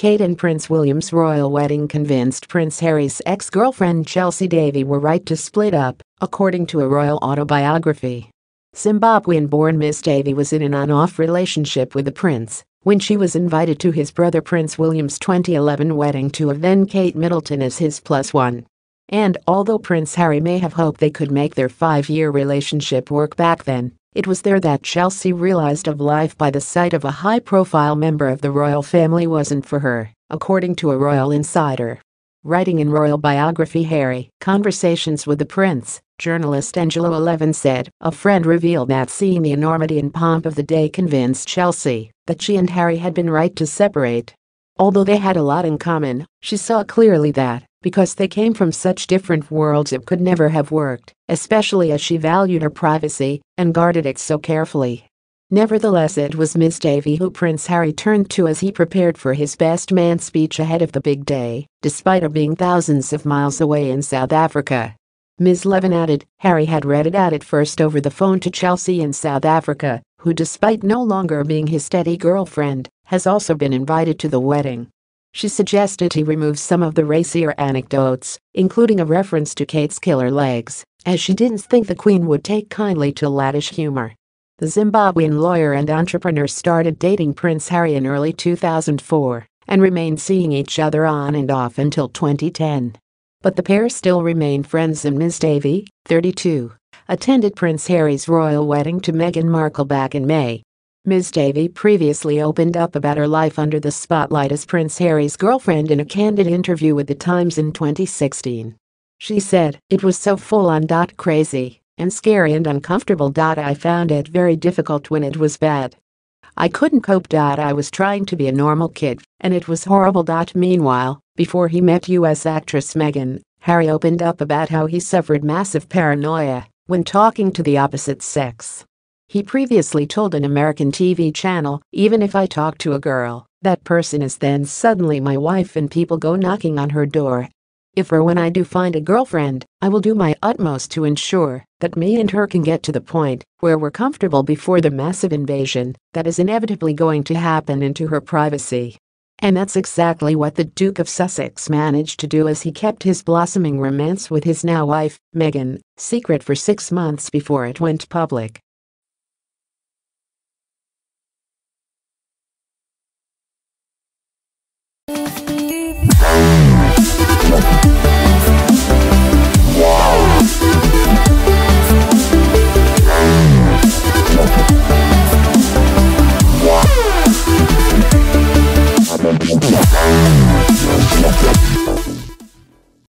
Kate and Prince William's royal wedding convinced Prince Harry's ex-girlfriend Chelsy Davy were right to split up, according to a royal autobiography. Zimbabwean-born Miss Davy was in an on-off relationship with the prince when she was invited to his brother Prince William's 2011 wedding to have then Kate Middleton as his plus one. And although Prince Harry may have hoped they could make their five-year relationship work back then, it was there that Chelsy realized of life by the sight of a high-profile member of the royal family wasn't for her, according to a royal insider. Writing in royal biography Harry, Conversations with the Prince, journalist Angela Levin said, a friend revealed that seeing the enormity and pomp of the day convinced Chelsy that she and Harry had been right to separate. Although they had a lot in common, she saw clearly that, because they came from such different worlds it could never have worked, especially as she valued her privacy and guarded it so carefully. Nevertheless it was Miss Davy who Prince Harry turned to as he prepared for his best man speech ahead of the big day, despite her being thousands of miles away in South Africa. Ms. Levin added, Harry had read it out at first over the phone to Chelsy in South Africa, who despite no longer being his steady girlfriend, has also been invited to the wedding. She suggested he remove some of the racier anecdotes, including a reference to Kate's killer legs, as she didn't think the Queen would take kindly to laddish humor. The Zimbabwean lawyer and entrepreneur started dating Prince Harry in early 2004 and remained seeing each other on and off until 2010. But the pair still remain friends and Ms. Davy, 32, attended Prince Harry's royal wedding to Meghan Markle back in May. Ms. Davy previously opened up about her life under the spotlight as Prince Harry's girlfriend in a candid interview with The Times in 2016. She said, It was so full on. Crazy and scary and uncomfortable. I found it very difficult when it was bad. I couldn't cope. I was trying to be a normal kid, and it was horrible. Meanwhile, before he met US actress Meghan, Harry opened up about how he suffered massive paranoia when talking to the opposite sex. He previously told an American TV channel, even if I talk to a girl, that person is then suddenly my wife and people go knocking on her door. If or when I do find a girlfriend, I will do my utmost to ensure that me and her can get to the point where we're comfortable before the massive invasion that is inevitably going to happen into her privacy. And that's exactly what the Duke of Sussex managed to do as he kept his blossoming romance with his now wife, Meghan, secret for six months before it went public.